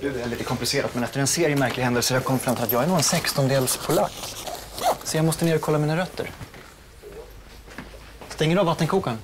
Det är lite komplicerat, men efter en serie märkliga händelser har jag kommit fram till att jag är nog en sextondels polack. Så jag måste ner och kolla mina rötter. Stänger du av vattenkokaren?